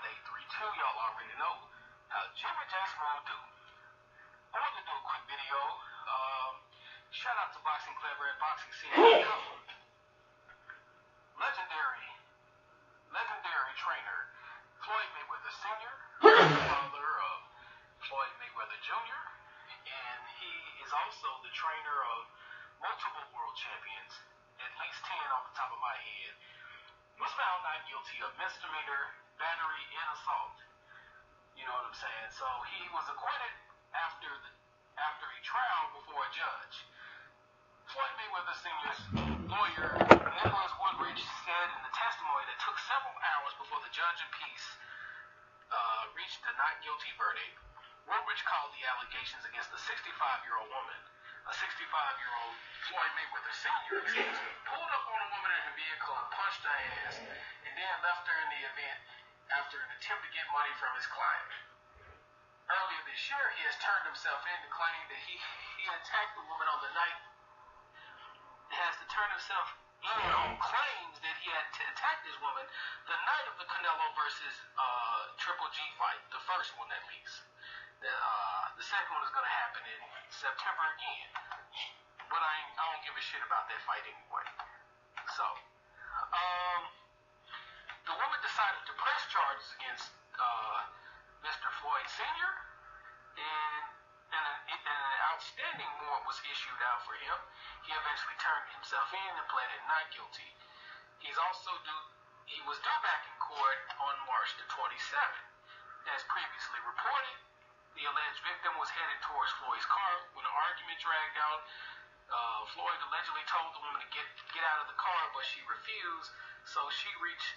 832. Y'all already know how Jimmy J Smooth do. I want to do a quick video. Um, shout out to Boxing Clever at BoxingScene. legendary, legendary trainer Floyd Mayweather Sr., father of Floyd Mayweather Jr., and he is also the trainer of multiple world champions, at least 10 off the top of my head, was found not guilty of misdemeanor, battery, and assault. You know what I'm saying? So he was acquitted after the, after a trial before a judge. Floyd Mayweather Sr.'s lawyer, Nicholas Wooldridge, said in the testimony that took several hours before the judge of peace uh, reached a not guilty verdict. Wooldridge called the allegations against the 65-year-old woman, a 65-year-old Floyd Mayweather Sr., pulled up on a woman in her vehicle and punched her ass, and then left her in the event after an attempt to get money from his client. Earlier this year, he has turned himself in to claim that he, he attacked the woman on the night has to turn himself in on claims that he had to attack this woman the night of the Canelo versus uh, Triple G fight, the first one at least. The, uh, the second one is going to happen in September again. But I, I don't give a shit about that fight anyway. So, um, decided to press charges against uh, Mr. Floyd Sr. and and an, and an outstanding warrant was issued out for him. He eventually turned himself in and pleaded not guilty. He's also due, he was due back in court on March the 27th. As previously reported, the alleged victim was headed towards Floyd's car when an argument dragged out. Uh, Floyd allegedly told the woman to get get out of the car, but she refused. So she reached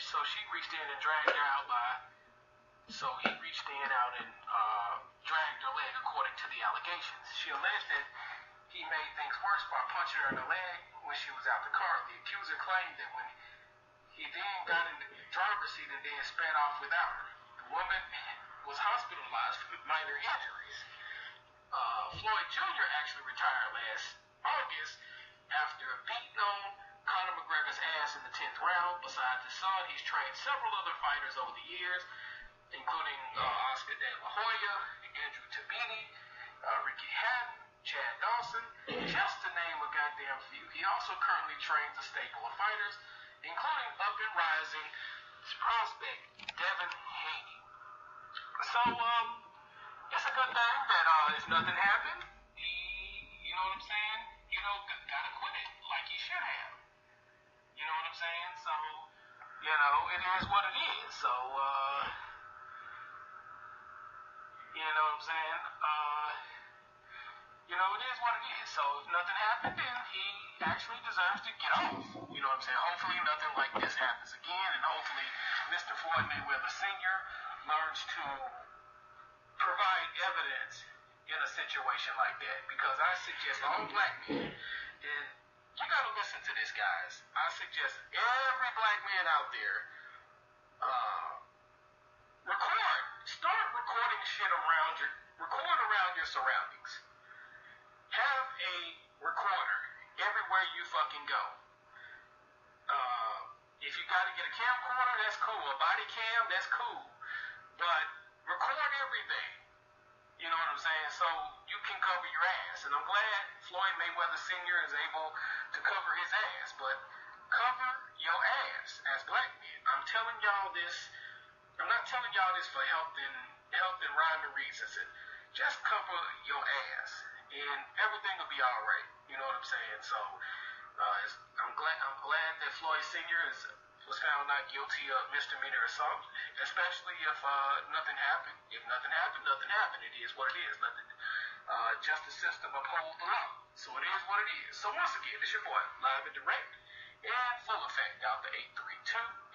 so she reached in and dragged her out by so he reached in out and uh, dragged her leg according to the allegations. She alleged that he made things worse by punching her in the leg when she was out the car. The accuser claimed that when he then got in the driver's seat and then sped off without her. The woman was hospitalized with minor injuries. Uh, Floyd Jr. actually retired last He's trained several other fighters over the years including uh, Oscar De La Hoya, Andrew Tabini, uh, Ricky Hatton, Chad Dawson, just to name a goddamn few. He also currently trains a staple of fighters, including up and rising prospect Devin Haney. So, um, it's a good thing that uh, if nothing happened, he, you know what I'm saying, you know, gotta quit it like he should have. You know what I'm saying? So, you know, it is what it is. So, uh, you know what I'm saying? Uh, you know, it is what it is. So if nothing happened, then he actually deserves to get off. You know what I'm saying? Hopefully nothing like this happens again, and hopefully Mr. Floyd Mayweather Sr. learns to provide evidence in a situation like that. Because I suggest all black men, and you gotta listen to this, guys. I suggest every black man out there, uh, record. Start recording shit around your, record around your surroundings. Have a recorder everywhere you fucking go. Uh, if you gotta get a camcorder, that's cool. A body cam, that's cool. But record everything. You know what I'm saying? So you can cover your ass. And I'm glad Floyd Mayweather Sr. is able to cover his ass. But cover your ass as black men. I'm telling y'all this. I'm not telling y'all this for health and health and rhyming reasons. Just cover your ass, and everything will be all right. You know what I'm saying? So uh, I'm glad I'm glad that Floyd Sr. is was found not guilty of misdemeanor assault, especially if uh, nothing happened. If nothing happened, nothing happened. It is what it is. Nothing. Uh, justice system upholds the law, so it is what it is. So once again, it's your boy, live and direct, and